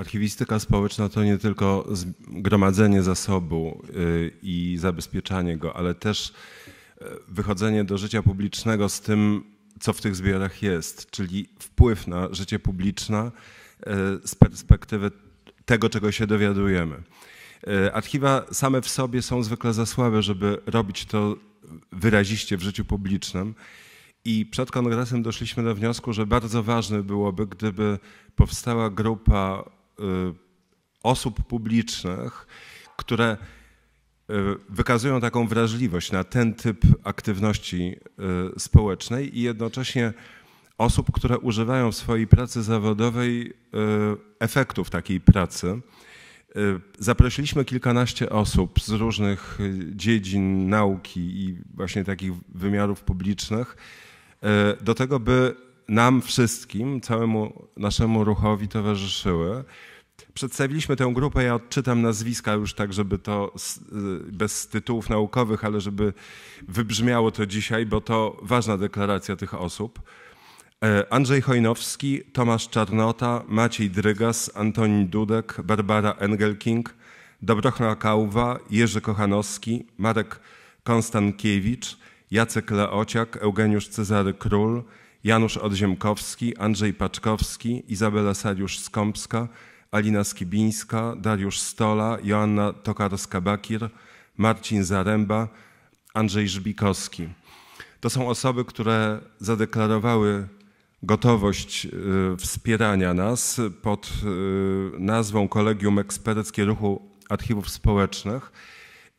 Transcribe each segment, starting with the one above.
archiwistyka społeczna to nie tylko gromadzenie zasobu y, i zabezpieczanie go, ale też y, wychodzenie do życia publicznego z tym, co w tych zbiorach jest, czyli wpływ na życie publiczne z perspektywy tego, czego się dowiadujemy. Archiwa same w sobie są zwykle za słabe, żeby robić to wyraziście w życiu publicznym. I przed kongresem doszliśmy do wniosku, że bardzo ważne byłoby, gdyby powstała grupa osób publicznych, które y, wykazują taką wrażliwość na ten typ aktywności y, społecznej i jednocześnie osób, które używają w swojej pracy zawodowej efektów takiej pracy. Zaprosiliśmy kilkanaście osób z różnych dziedzin nauki i właśnie takich wymiarów publicznych do tego, by nam wszystkim, całemu naszemu ruchowi towarzyszyły. Przedstawiliśmy tę grupę, ja odczytam nazwiska już tak, żeby to y, bez tytułów naukowych, ale żeby wybrzmiało to dzisiaj, bo to ważna deklaracja tych osób. E, Andrzej Chojnowski, Tomasz Czarnota, Maciej Drygas, Antoni Dudek, Barbara Engelking, Dobrochna Kałwa, Jerzy Kochanowski, Marek Konstankiewicz, Jacek Leociak, Eugeniusz Cezary Król, Janusz Odziemkowski, Andrzej Paczkowski, Izabela Sariusz-Skąpska, Alina Skibińska, Dariusz Stola, Joanna Tokarska-Bakir, Marcin Zaręba, Andrzej Żbikowski. To są osoby, które zadeklarowały gotowość y, wspierania nas pod y, nazwą Kolegium Eksperckie Ruchu Archiwów Społecznych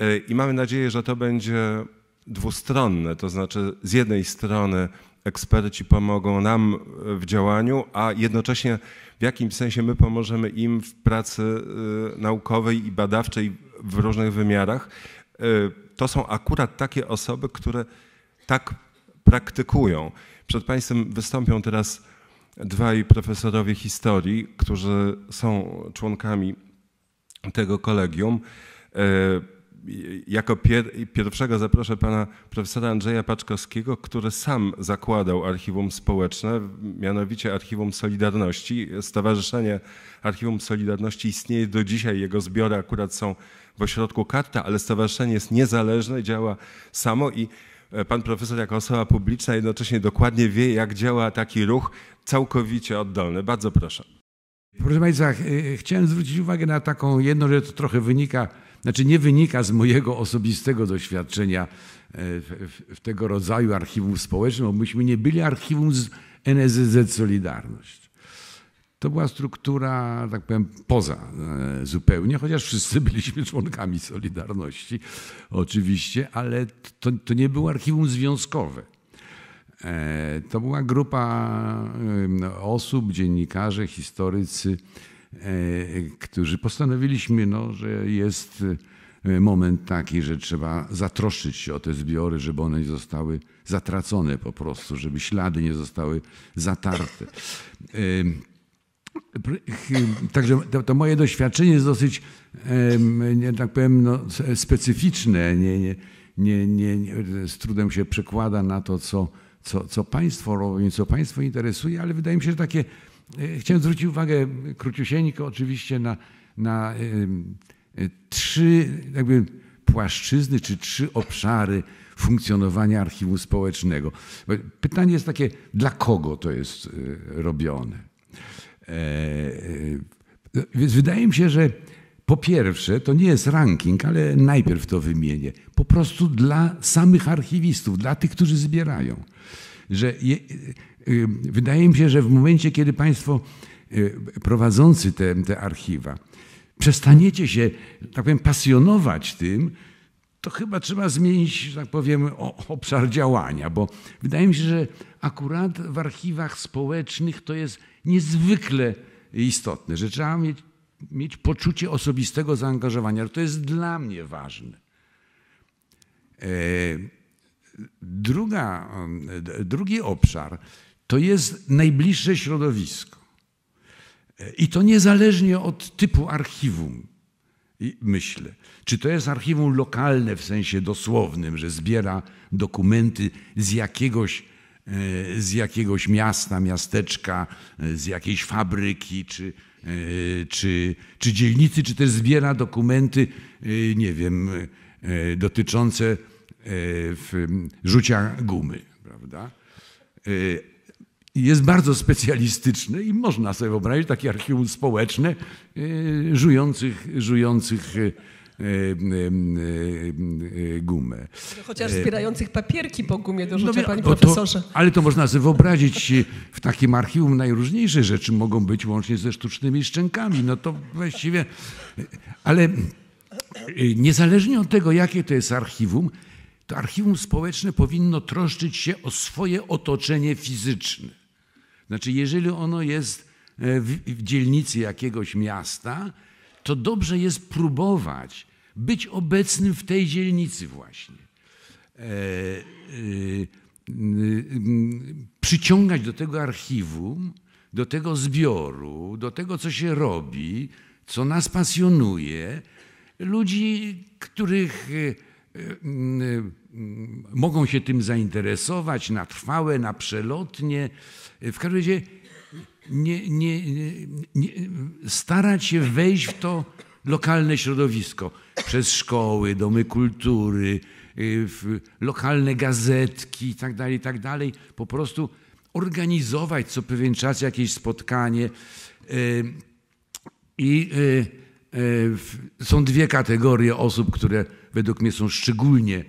y, i mamy nadzieję, że to będzie dwustronne, to znaczy z jednej strony eksperci pomogą nam w działaniu, a jednocześnie w jakimś sensie my pomożemy im w pracy y, naukowej i badawczej w różnych wymiarach. Y, to są akurat takie osoby, które tak praktykują. Przed Państwem wystąpią teraz dwaj profesorowie historii, którzy są członkami tego kolegium. Jako pier pierwszego zaproszę pana profesora Andrzeja Paczkowskiego, który sam zakładał Archiwum Społeczne, mianowicie Archiwum Solidarności. Stowarzyszenie Archiwum Solidarności istnieje do dzisiaj, jego zbiory akurat są w ośrodku Karta, ale stowarzyszenie jest niezależne, działa samo i e, pan profesor jako osoba publiczna jednocześnie dokładnie wie, jak działa taki ruch całkowicie oddolny. Bardzo proszę. Proszę Państwa, chciałem zwrócić uwagę na taką jedną rzecz, trochę wynika znaczy nie wynika z mojego osobistego doświadczenia e, w, tego rodzaju archiwum społecznym, bo myśmy nie byli archiwum z NSZZ Solidarność. To była struktura, tak powiem, poza e, zupełnie, chociaż wszyscy byliśmy członkami Solidarności, oczywiście, ale to, to nie było archiwum związkowe. E, to była grupa osób, dziennikarze, historycy, którzy postanowiliśmy, no, że jest e, moment taki, że trzeba zatroszczyć się o te zbiory, żeby one nie zostały zatracone po prostu, żeby ślady nie zostały zatarte. E, także to, to moje doświadczenie jest dosyć, nie tak powiem, no, specyficzne. Nie, nie, nie, nie, nie, z trudem się przekłada na to, co, co, co państwo robi, co państwo interesuje, ale wydaje mi się, że takie E, chciałem zwrócić uwagę króciusieńko oczywiście na, na y, y, trzy jakby płaszczyzny czy trzy obszary funkcjonowania archiwum społecznego. Pytanie jest takie, dla kogo to jest y, robione? Więc wydaje mi się, że po pierwsze, to nie jest ranking, ale najpierw to wymienię. Po prostu dla samych archiwistów, dla tych, którzy zbierają. Że je, Y, wydaje mi się, że w momencie, kiedy Państwo y, prowadzący te, te archiwa przestaniecie się, tak powiem, pasjonować tym, to chyba trzeba zmienić, tak powiem, obszar działania, bo wydaje mi się, że akurat w archiwach społecznych to jest niezwykle istotne, że trzeba mieć, mieć poczucie osobistego zaangażowania. To jest dla mnie ważne. E, druga, drugi obszar to jest najbliższe środowisko. I to niezależnie od typu archiwum, myślę. Czy to jest archiwum lokalne w sensie dosłownym, że zbiera dokumenty z jakiegoś, e, z jakiegoś miasta, miasteczka, e, z jakiejś fabryki, czy, czy, czy dzielnicy, czy też zbiera dokumenty, nie wiem, dotyczące rzucia gumy, prawda? Jest bardzo specjalistyczne i można sobie wyobrazić takie archiwum społeczne żujących, żujących E, e, e, gumę. Chociaż zbierających papierki po gumie do rzucia, no, panie profesorze. To, ale to można sobie wyobrazić, w takim archiwum najróżniejsze rzeczy mogą być łącznie ze sztucznymi szczękami. No to właściwie... Ale niezależnie od tego, jakie to jest archiwum, to archiwum społeczne powinno troszczyć się o swoje otoczenie fizyczne. Znaczy, jeżeli ono jest w, w dzielnicy jakiegoś miasta, to dobrze jest próbować być obecnym w tej dzielnicy właśnie. E, e, przyciągać do tego archiwum, do tego zbioru, do tego, co się robi, co nas pasjonuje, ludzi, których e, mogą się tym zainteresować na trwałe, na przelotnie. W każdym razie nie, nie, nie, starać się wejść w to lokalne środowisko przez szkoły, domy kultury, y, lokalne gazetki itd., tak itd. Tak po prostu organizować co pewien czas jakieś spotkanie. Y, I y, są dwie kategorie osób, które według mnie są szczególnie,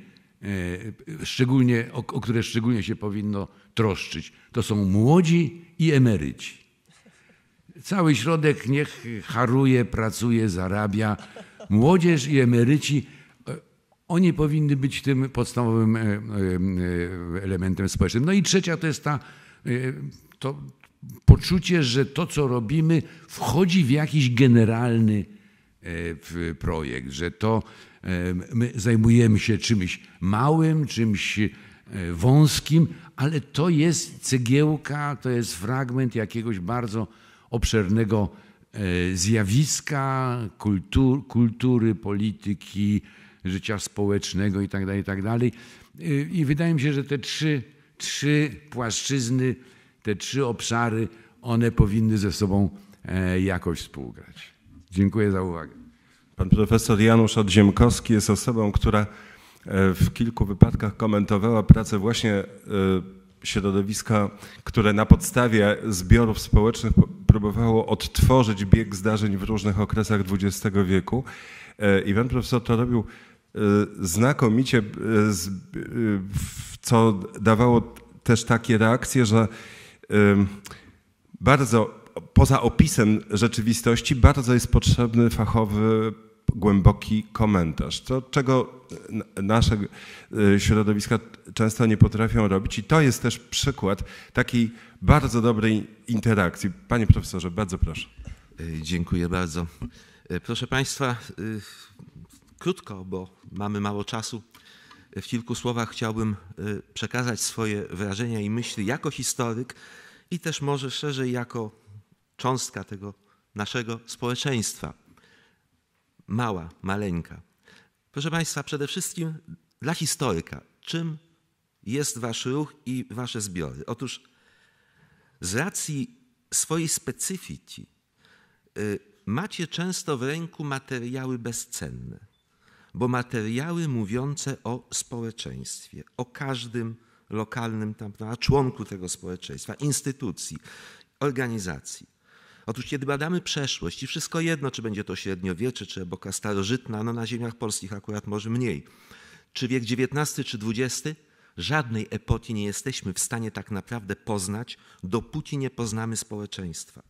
szczególnie o, o które szczególnie się powinno troszczyć. To są młodzi i emeryci. Cały środek niech haruje, pracuje, zarabia. Młodzież i emeryci, e, oni powinni być tym podstawowym e, e, elementem społecznym. No i trzecia to jest ta, to poczucie, że to, co robimy, wchodzi w jakiś generalny projekt, że to my zajmujemy się czymś małym, czymś wąskim, ale to jest cegiełka, to jest fragment jakiegoś bardzo obszernego e, zjawiska kultur, kultury, polityki, życia społecznego itd. Tak itd. Tak e, I wydaje mi się, że te trzy, trzy płaszczyzny, te trzy obszary, one powinny ze sobą e, jakoś współgrać. Dziękuję za uwagę. Pan profesor Janusz Odziemkowski jest osobą, która w kilku wypadkach komentowała pracę właśnie środowiska, które na podstawie zbiorów społecznych próbowało odtworzyć bieg zdarzeń w różnych okresach XX wieku. E, I pan profesor to robił e, znakomicie, e, co dawało też takie reakcje, że bardzo poza opisem rzeczywistości bardzo jest potrzebny fachowy głęboki komentarz, to czego nasze e, środowiska często nie potrafią robić i to jest też przykład takiej bardzo dobrej interakcji. Panie profesorze, bardzo proszę. E, dziękuję bardzo. E, proszę Państwa, krótko, bo mamy mało czasu. W kilku słowach chciałbym przekazać swoje wrażenia i myśli jako historyk i też może szerzej jako cząstka tego naszego społeczeństwa mała, maleńka. Proszę Państwa, przede wszystkim dla historyka, czym jest Wasz ruch i Wasze zbiory? Otóż z racji swojej specyfiki y, macie często w ręku materiały bezcenne, bo materiały mówiące o społeczeństwie, o każdym lokalnym tam, członku tego społeczeństwa, instytucji, organizacji. Otóż kiedy badamy przeszłość i wszystko jedno, czy będzie to średniowiecze, czy epoka starożytna, no na ziemiach polskich akurat może mniej, czy wiek XIX czy XX, żadnej epoki nie jesteśmy w stanie tak naprawdę poznać, dopóki nie poznamy społeczeństwa.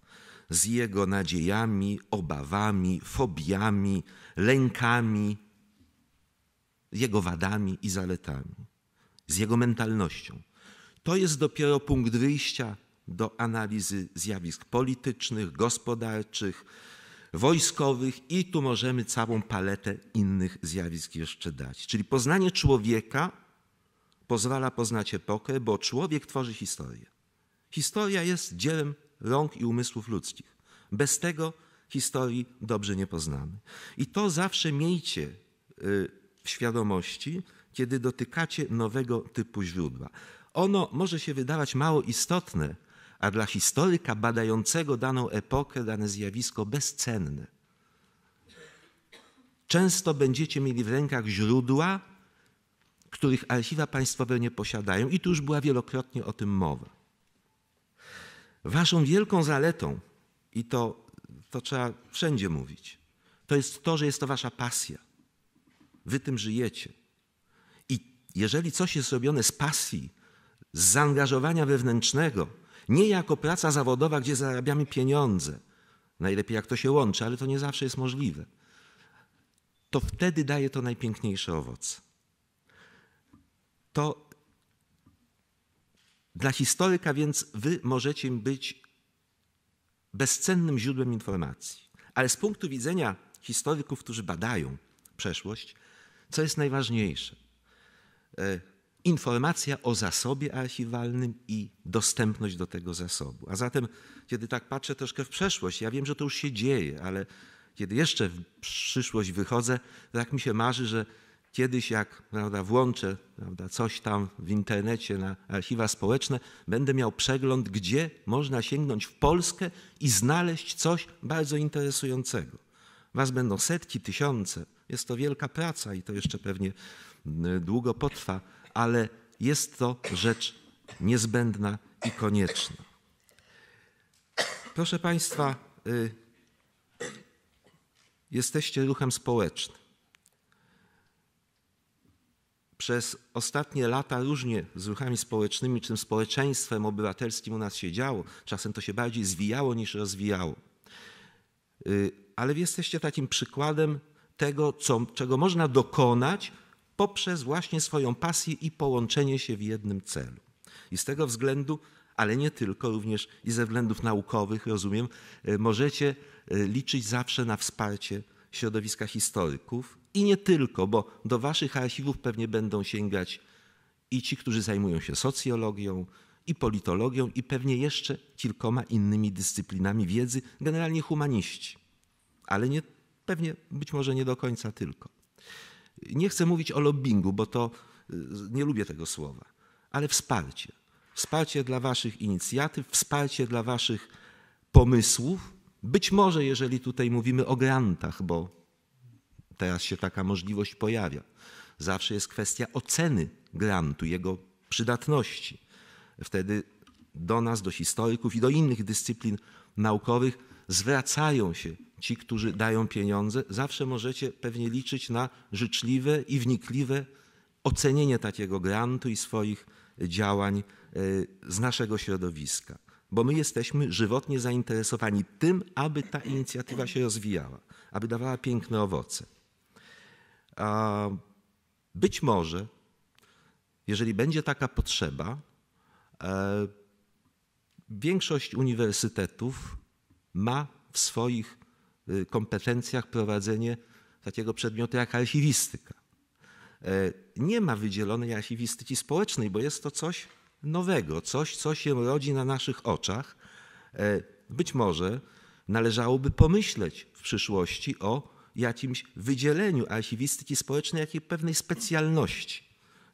Z jego nadziejami, obawami, fobiami, lękami, jego wadami i zaletami, z jego mentalnością. To jest dopiero punkt wyjścia do analizy zjawisk politycznych, gospodarczych, wojskowych i tu możemy całą paletę innych zjawisk jeszcze dać. Czyli poznanie człowieka pozwala poznać epokę, bo człowiek tworzy historię. Historia jest dziełem rąk i umysłów ludzkich. Bez tego historii dobrze nie poznamy. I to zawsze miejcie y, w świadomości, kiedy dotykacie nowego typu źródła. Ono może się wydawać mało istotne, a dla historyka badającego daną epokę, dane zjawisko bezcenne. Często będziecie mieli w rękach źródła, których archiwa państwowe nie posiadają, i tu już była wielokrotnie o tym mowa. Waszą wielką zaletą, i to, to trzeba wszędzie mówić, to jest to, że jest to wasza pasja. Wy tym żyjecie. I jeżeli coś jest robione z pasji, z zaangażowania wewnętrznego, nie jako praca zawodowa, gdzie zarabiamy pieniądze, najlepiej jak to się łączy, ale to nie zawsze jest możliwe, to wtedy daje to najpiękniejsze owoce. To dla historyka więc wy możecie być bezcennym źródłem informacji. Ale z punktu widzenia historyków, którzy badają przeszłość, co jest najważniejsze? Informacja o zasobie archiwalnym i dostępność do tego zasobu. A zatem, kiedy tak patrzę troszkę w przeszłość, ja wiem, że to już się dzieje, ale kiedy jeszcze w przyszłość wychodzę, tak mi się marzy, że kiedyś jak prawda, włączę prawda, coś tam w internecie na archiwa społeczne, będę miał przegląd, gdzie można sięgnąć w Polskę i znaleźć coś bardzo interesującego. Was będą setki, tysiące. Jest to wielka praca i to jeszcze pewnie długo potrwa, ale jest to rzecz niezbędna i konieczna. Proszę Państwa, y, jesteście ruchem społecznym. Przez ostatnie lata różnie z ruchami społecznymi, czy społeczeństwem obywatelskim u nas się działo. Czasem to się bardziej zwijało niż rozwijało. Y, ale jesteście takim przykładem tego, co, czego można dokonać poprzez właśnie swoją pasję i połączenie się w jednym celu. I z tego względu, ale nie tylko, również i ze względów naukowych, rozumiem, y, możecie y, liczyć zawsze na wsparcie środowiska historyków i nie tylko, bo do waszych archiwów pewnie będą sięgać i ci, którzy zajmują się socjologią, i politologią, i pewnie jeszcze kilkoma innymi dyscyplinami wiedzy, generalnie humaniści, ale nie, pewnie być może nie do końca tylko. Nie chcę mówić o lobbingu, bo to y, nie lubię tego słowa, ale wsparcie. Wsparcie dla Waszych inicjatyw, wsparcie dla Waszych pomysłów. Być może, jeżeli tutaj mówimy o grantach, bo teraz się taka możliwość pojawia, zawsze jest kwestia oceny grantu, jego przydatności. Wtedy do nas, do historyków i do innych dyscyplin naukowych zwracają się ci, którzy dają pieniądze, zawsze możecie pewnie liczyć na życzliwe i wnikliwe ocenienie takiego grantu i swoich działań e, z naszego środowiska. Bo my jesteśmy żywotnie zainteresowani tym, aby ta inicjatywa się rozwijała, aby dawała piękne owoce. A być może, jeżeli będzie taka potrzeba, e, większość uniwersytetów ma w swoich y, kompetencjach prowadzenie takiego przedmiotu jak archiwistyka. E, nie ma wydzielonej archiwistyki społecznej, bo jest to coś nowego, coś, co się rodzi na naszych oczach. E, być może należałoby pomyśleć w przyszłości o jakimś wydzieleniu archiwistyki społecznej, jakiej pewnej specjalności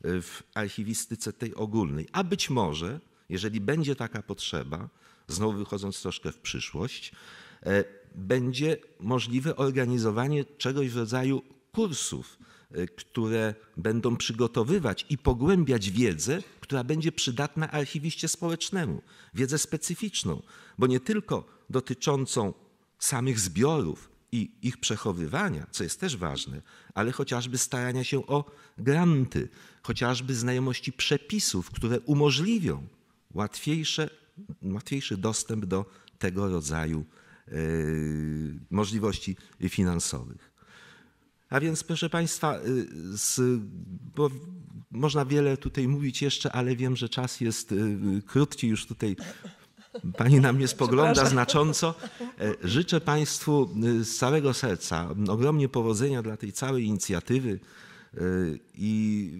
e, w archiwistyce tej ogólnej. A być może, jeżeli będzie taka potrzeba, znowu wychodząc troszkę w przyszłość, e, będzie możliwe organizowanie czegoś w rodzaju kursów, e, które będą przygotowywać i pogłębiać wiedzę, która będzie przydatna archiwiście społecznemu, wiedzę specyficzną, bo nie tylko dotyczącą samych zbiorów i ich przechowywania, co jest też ważne, ale chociażby starania się o granty, chociażby znajomości przepisów, które umożliwią łatwiejsze łatwiejszy dostęp do tego rodzaju e, możliwości finansowych. A więc, proszę Państwa, e, z, bo można wiele tutaj mówić jeszcze, ale wiem, że czas jest e, krótki, już tutaj Pani na mnie spogląda znacząco. Życzę Państwu z całego serca ogromnie powodzenia dla tej całej inicjatywy i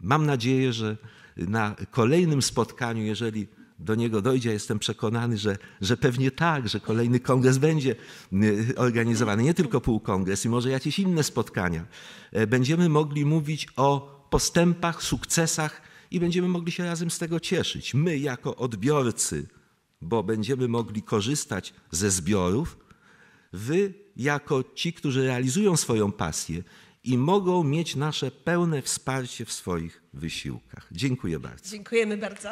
mam nadzieję, że na kolejnym spotkaniu, jeżeli do niego dojdzie, jestem przekonany, że, że pewnie tak, że kolejny kongres będzie y, organizowany, nie tylko półkongres i może jakieś inne spotkania. E, będziemy mogli mówić o postępach, sukcesach i będziemy mogli się razem z tego cieszyć. My, jako odbiorcy, bo będziemy mogli korzystać ze zbiorów, wy, jako ci, którzy realizują swoją pasję i mogą mieć nasze pełne wsparcie w swoich wysiłkach. Dziękuję bardzo. Dziękujemy bardzo.